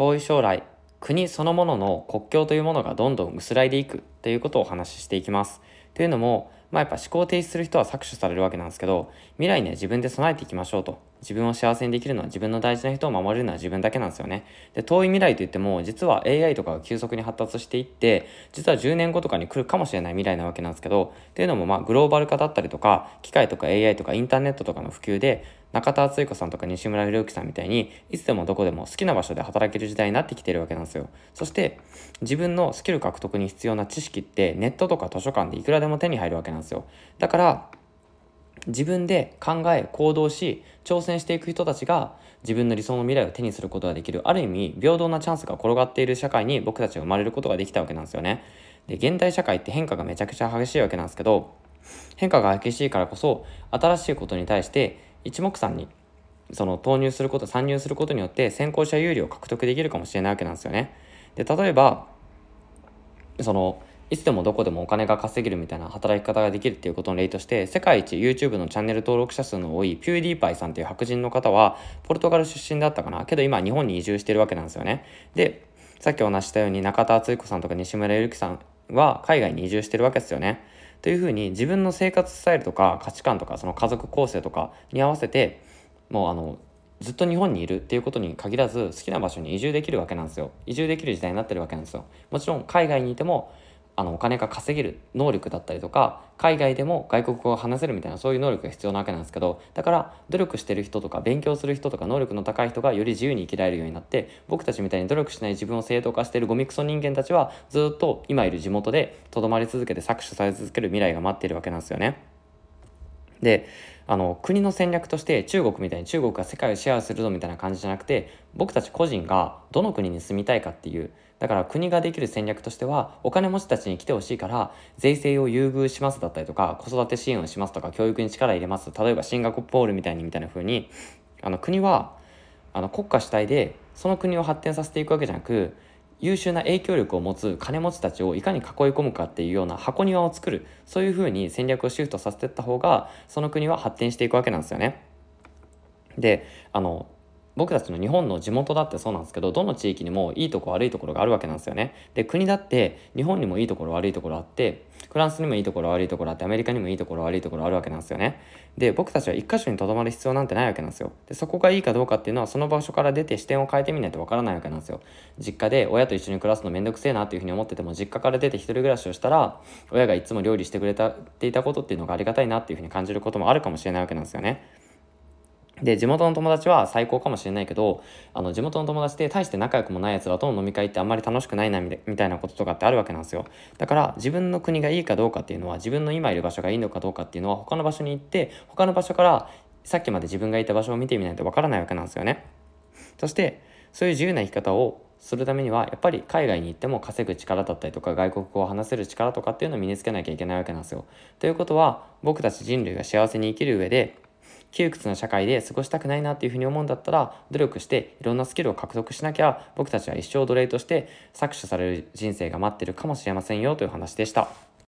遠い将来国そのものの国境というものがどんどん薄らいでいくということをお話ししていきます。というのも、まあ、やっぱ思考停止する人は搾取されるわけなんですけど未来には自分で備えていきましょうと自分を幸せにできるのは自分の大事な人を守れるのは自分だけなんですよね。で、遠い未来といっても、実は AI とかが急速に発達していって、実は10年後とかに来るかもしれない未来なわけなんですけど、っていうのもまあグローバル化だったりとか、機械とか AI とかインターネットとかの普及で、中田敦彦さんとか西村博之さんみたいに、いつでもどこでも好きな場所で働ける時代になってきてるわけなんですよ。そして、自分のスキル獲得に必要な知識ってネットとか図書館でいくらでも手に入るわけなんですよ。だから、自分で考え行動し挑戦していく人たちが自分の理想の未来を手にすることができるある意味平等なチャンスが転がっている社会に僕たちが生まれることができたわけなんですよねで現代社会って変化がめちゃくちゃ激しいわけなんですけど変化が激しいからこそ新しいことに対して一目散にその投入すること参入することによって先行者有利を獲得できるかもしれないわけなんですよね。で例えばそのいつでもどこでもお金が稼げるみたいな働き方ができるっていうことの例として世界一 YouTube のチャンネル登録者数の多いピューディーパイさんっていう白人の方はポルトガル出身だったかな？けど今日本に移住してるわけなんですよね。でさっきお話したように中田敦彦さんとか西村ゆきさんは海外に移住してるわけですよね。というふうに自分の生活スタイルとか価値観とかその家族構成とかに合わせてもうあのずっと日本にいるっていうことに限らず好きな場所に移住できるわけなんですよ。移住できる時代になってるわけなんですよ。もちろん海外にいてもあのお金が稼げる能力だったりとか海外でも外国語を話せるみたいなそういう能力が必要なわけなんですけどだから努力してる人とか勉強する人とか能力の高い人がより自由に生きられるようになって僕たちみたいに努力しない自分を正当化してるゴミクソ人間たちはずっと今いる地元でとどまり続けて搾取され続ける未来が待っているわけなんですよね。であの国の戦略として中国みたいに中国が世界をシェアするぞみたいな感じじゃなくて僕たち個人がどの国に住みたいかっていうだから国ができる戦略としてはお金持ちたちに来てほしいから税制を優遇しますだったりとか子育て支援をしますとか教育に力入れます。例えばシンガポールみたいにみたいな風にあの国はあの国家主体でその国を発展させていくわけじゃなく優秀な影響力を持つ金持ちたちをいかに囲い込むかっていうような箱庭を作るそういうふうに戦略をシフトさせていった方がその国は発展していくわけなんですよね。であの僕たちの日本の地元だってそうなんですけどどの地域にもいいとこ悪いところがあるわけなんですよね。で国だって日本にもいいところ悪いところあってフランスにもいいところ悪いところあってアメリカにもいいところ悪いところあるわけなんですよね。で僕たちは一箇所にとどまる必要なんてないわけなんですよ。でそこがいいかどうかっていうのはその場所から出て視点を変えてみないとわからないわけなんですよ。実家で親と一緒に暮らすのめんどくせえなっていうふうに思ってても実家から出て一人暮らしをしたら親がいつも料理してくれていたことっていうのがありがたいなっていうふうに感じることもあるかもしれないわけなんですよね。で、地元の友達は最高かもしれないけど、あの、地元の友達で大して仲良くもない奴らとの飲み会ってあんまり楽しくないな、みたいなこととかってあるわけなんですよ。だから、自分の国がいいかどうかっていうのは、自分の今いる場所がいいのかどうかっていうのは、他の場所に行って、他の場所から、さっきまで自分がいた場所を見てみないとわからないわけなんですよね。そして、そういう自由な生き方をするためにはやっぱり海外に行っても稼ぐ力だったりとか外国語を話せる力とかっていうのを身につけなきゃいけないわけなんですよ。ということは僕たち人類が幸せに生きる上で窮屈な社会で過ごしたくないなっていうふうに思うんだったら努力していろんなスキルを獲得しなきゃ僕たちは一生奴隷として搾取される人生が待ってるかもしれませんよという話でした。